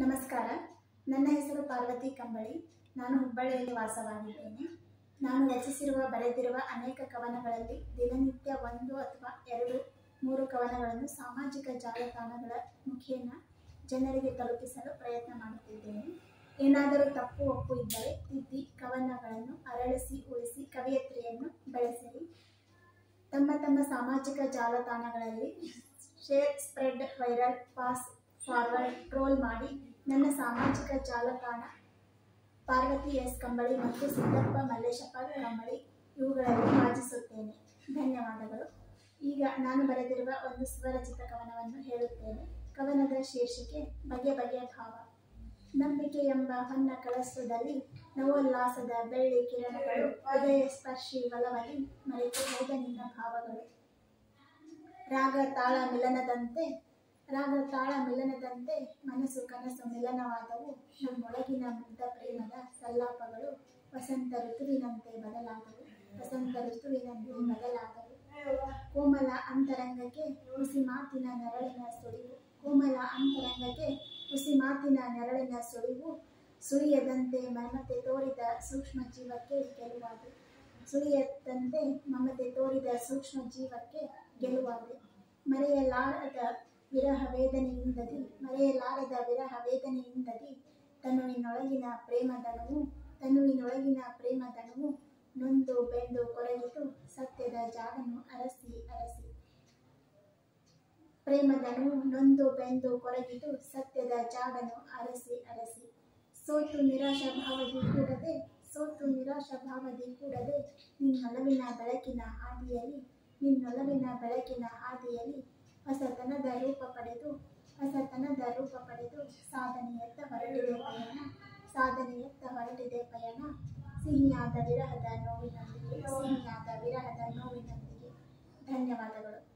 ನಮಸ್ಕಾರ. ನನ್ನ ಹೆಸರು ಪಾರ್ವತಿ ಕಂಬಳಿ. ನಾನು ಹುಬ್ಬಳ್ಳಿಯಲ್ಲಿ ವಾಸವಾಗಿದ್ದೇನೆ. ನಾನು ರಚಿಸಿರುವ, ಬರೆದಿರುವ ಅನೇಕ ಕವನಗಳಲ್ಲಿ ದಿನನಿತ್ಯ ಒಂದು ಅಥವಾ ಎರಡು, ಮೂರು ಕವನಗಳನ್ನು ಸಾಮಾಜಿಕ ಜಾಲತಾಣಗಳ ಮುಖೇನ ಜನರಿಗೆ ತಲುಪಿಸಲು ಪ್ರಯತ್ನ ಮಾಡುತ್ತಿದ್ದೇನೆ. ಏನಾದರೂ ತಪ್ಪು, ಒಪ್ಪು ಇದ್ದರೆ ತಿದ್ದಿ ಕವನಗಳನ್ನು ಅರಳಿಸಿ, ಉಳಿಸಿ ಕವಿಯತ್ರಿಯನ್ನು ಬೆಳೆಸಿರಿ. ತಮ್ಮ ತಮ್ಮ ಸಾಮಾಜಿಕ ಜಾಲತಾಣಗಳಲ್ಲಿ share spread, viral pass forward troll ಮಾಡಿ ನನ್ನ ಸಾಮಾಜಿಕ ಜಾಲತಾಣ ಪಾರ್ವತಿ ಎಸ್ ಕಂಬಳಿ ಮತ್ತು ಸಿದ್ದಪ್ಪ ಮಲ್ಲೇಶಪ್ಪ ಕಂಬಳಿ ಇವುಗಳಲ್ಲಿ ವಾಚಿಸುತ್ತೇನೆ ಧನ್ಯವಾದಗಳು. ಈಗ ನಾನು ಬರೆದಿರುವ ಒಂದು ಸ್ವರಚಿತ ಕವನವನ್ನು ಹೇಳುತ್ತೇನೆ. ಕವನದ ಶೀರ್ಷಿಕೆ ಬಗೆ ಬಗೆಯ ಭಾವ. ನಂಬಿಕೆ ಎಂಬ ಹೊನ್ನ ಕಳಸದಲ್ಲಿ ನವೋಲ್ಲಾಸದ ಬೆಳ್ಳಿ ಕಿರಣಗಳು ಹೃದಯ ಸ್ಪರ್ಶಿ ಬಲವಾಗಿ ಮರೆತು ಹೋದ ನಿನ್ನ ಭಾವಗಳು. ರಾಗ ತಾಳ ಮಿಲನದಂತೆ ರಾಗ ತಾಳ ಮಿಲನದಂತೆ ಮನಸ್ಸು, ಕನಸು ಮಿಲನವಾದವು. ನಮ್ಮೊಳಗಿನ ಮುಗ್ಧ ಪ್ರೇಮದ ಸಲ್ಲಾಪಗಳು ವಸಂತ ಋತುವಿನಂತೆ ಬದಲಾದವು. ವಸಂತ ಋತುವಿನಂತೆ ಬದಲಾದವು. ಕೋಮಲ ಅಂತರಂಗಕ್ಕೆ ಹುಸಿ ಮಾತಿನ ನೆರಳಿನ ಸುಳಿವು. ಕೋಮಲ ಅಂತರಂಗಕ್ಕೆ ಹುಸಿ ಮಾತಿನ ನೆರಳಿನ ಸುಳಿವು. ಸುಳಿಯದಂತೆ ಮಮತೆ ತೋರಿದ ಸೂಕ್ಷ್ಮ ಜೀವಕ್ಕೆ ಗೆಲುವಾದೆ. ಸುಳಿಯದಂತೆ ಮಮತೆ ತೋರಿದ ಸೂಕ್ಷ್ಮ ಜೀವಕ್ಕೆ ಗೆಲುವಾದೆ. ಮರೆಯಲಾರದ ವಿರಹ ವೇದನೆಯಿಂದದಿ ಮರೆಯಲಾರದ ವಿರಹ ವೇದನೆಯಿಂದದಿ ತನುವಿನೊಳಗಿನ ಪ್ರೇಮದಣವು ತನುವಿನೊಳಗಿನ ಪ್ರೇಮದನವು ನೊಂದು ಬೆಂದು ಕೊರಗಿತು ಸತ್ಯದ ಜಾಗನು ಅರಸಿ ಅರಸಿ. ಪ್ರೇಮದನು ನೊಂದು ಬೆಂದು ಕೊರಗಿತು ಸತ್ಯದ ಜಾಗನು ಅರಸಿ ಅರಸಿ. ಸೋತು ನಿರಾಶ ಭಾವದಿ ಕೂಡದೆ, ಸೋತು ನಿರಾಶ ಭಾವದಿ ಕೂಡದೆ ನಿನ್ನೊಲವಿನ ಬೆಳಕಿನ ಹಾದಿಯಲ್ಲಿ, ನಿನ್ನೊಲವಿನ ಬೆಳಕಿನ ಹಾದಿಯಲ್ಲಿ ಸಾಧನೆಯತ್ತ ಹೊರಟಿದೆ ಪಯಣ ಸಾಧನೆಯತ್ತ ಹೊರಟಿದೆ ಪಯಣ. ಸಿಹಿಯಾದ ವಿರಹದ ನೋವಿನೊಂದಿಗೆ ಸಿಹಿಯಾದ ವಿರಹದ ನೋವಿನೊಂದಿಗೆ. ಧನ್ಯವಾದಗಳು.